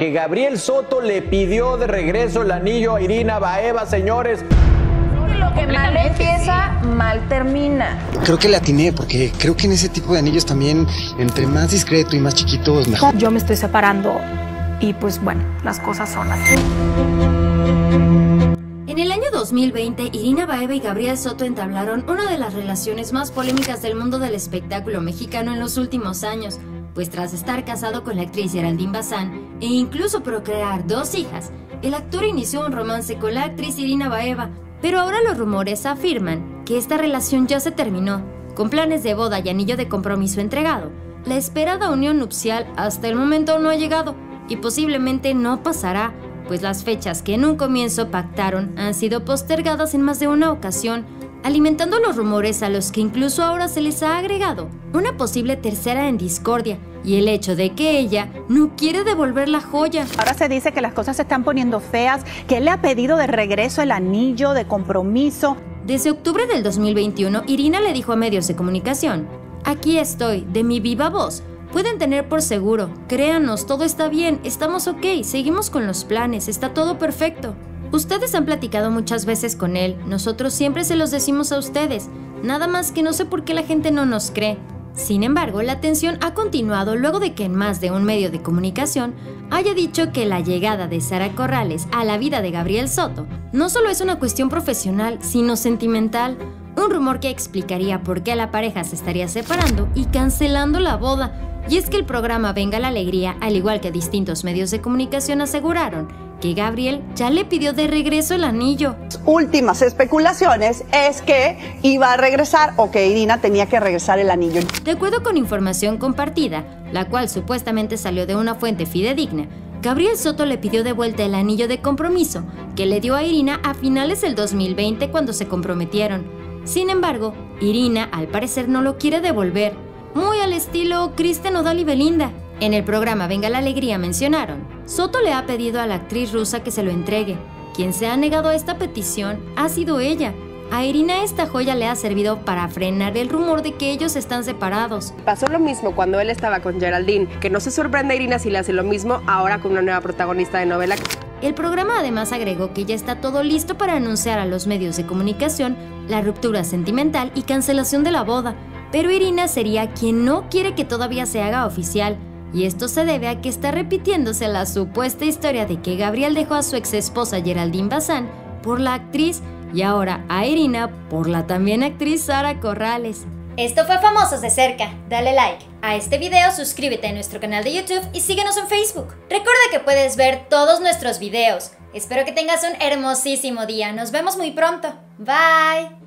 que Gabriel Soto le pidió de regreso el anillo a Irina Baeva, señores. Lo que mal empieza, mal termina. Creo que le atiné, porque creo que en ese tipo de anillos también, entre más discreto y más chiquito, es mejor. Yo me estoy separando y pues bueno, las cosas son así. En el año 2020, Irina Baeva y Gabriel Soto entablaron una de las relaciones más polémicas del mundo del espectáculo mexicano en los últimos años, pues tras estar casado con la actriz Geraldine Bazán e incluso procrear dos hijas, el actor inició un romance con la actriz Irina Baeva, pero ahora los rumores afirman que esta relación ya se terminó, con planes de boda y anillo de compromiso entregado. La esperada unión nupcial hasta el momento no ha llegado y posiblemente no pasará, pues las fechas que en un comienzo pactaron han sido postergadas en más de una ocasión, alimentando los rumores a los que incluso ahora se les ha agregado una posible tercera en discordia y el hecho de que ella no quiere devolver la joya. Ahora se dice que las cosas se están poniendo feas, que él le ha pedido de regreso el anillo de compromiso. Desde octubre del 2021, Irina le dijo a medios de comunicación, aquí estoy, de mi viva voz. Pueden tener por seguro, créanos, todo está bien, estamos ok, seguimos con los planes, está todo perfecto. Ustedes han platicado muchas veces con él, nosotros siempre se los decimos a ustedes, nada más que no sé por qué la gente no nos cree. Sin embargo, la tensión ha continuado luego de que en más de un medio de comunicación haya dicho que la llegada de Sara Corrales a la vida de Gabriel Soto no solo es una cuestión profesional, sino sentimental, un rumor que explicaría por qué la pareja se estaría separando y cancelando la boda. Y es que el programa Venga la Alegría, al igual que distintos medios de comunicación aseguraron, que Gabriel ya le pidió de regreso el anillo. Últimas especulaciones es que iba a regresar o que Irina tenía que regresar el anillo. De acuerdo con información compartida, la cual supuestamente salió de una fuente fidedigna, Gabriel Soto le pidió de vuelta el anillo de compromiso que le dio a Irina a finales del 2020 cuando se comprometieron. Sin embargo, Irina al parecer no lo quiere devolver, estilo Kristen Odal y Belinda. En el programa Venga la Alegría mencionaron, Soto le ha pedido a la actriz rusa que se lo entregue. Quien se ha negado a esta petición ha sido ella. A Irina esta joya le ha servido para frenar el rumor de que ellos están separados. Pasó lo mismo cuando él estaba con Geraldine, que no se sorprende a Irina si le hace lo mismo ahora con una nueva protagonista de novela. El programa además agregó que ya está todo listo para anunciar a los medios de comunicación la ruptura sentimental y cancelación de la boda, pero Irina sería quien no quiere que todavía se haga oficial. Y esto se debe a que está repitiéndose la supuesta historia de que Gabriel dejó a su ex esposa Geraldine Bazán por la actriz y ahora a Irina por la también actriz Sara Corrales. Esto fue Famosos de Cerca. Dale like a este video, suscríbete a nuestro canal de YouTube y síguenos en Facebook. Recuerda que puedes ver todos nuestros videos. Espero que tengas un hermosísimo día. Nos vemos muy pronto. Bye.